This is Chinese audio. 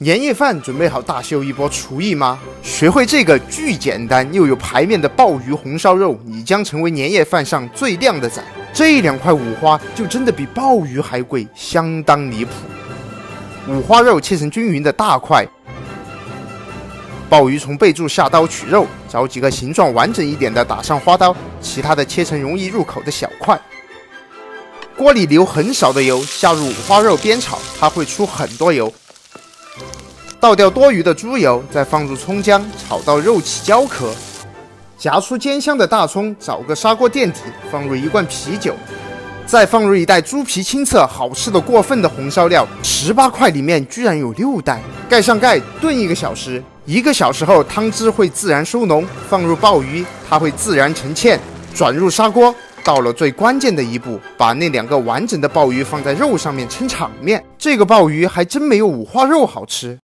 年夜饭准备好大秀一波厨艺吗？学会这个巨简单又有排面的鲍鱼红烧肉，你将成为年夜饭上最靓的仔。这两块五花就真的比鲍鱼还贵，相当离谱。五花肉切成均匀的大块，鲍鱼从背柱下刀取肉，找几个形状完整一点的打上花刀，其他的切成容易入口的小块。锅里留很少的油，下入五花肉煸炒，它会出很多油。倒掉多余的猪油，再放入葱姜，炒到肉起焦壳。夹出煎香的大葱，找个砂锅垫底，放入一罐啤酒，再放入一袋猪皮清澈、好吃的过分的红烧料，十八块里面居然有六袋。盖上盖，炖一个小时。一个小时后，汤汁会自然收浓，放入鲍鱼，它会自然成芡。转入砂锅，到了最关键的一步，把那两个完整的鲍鱼放在肉上面撑场面。这个鲍鱼还真没有五花肉好吃。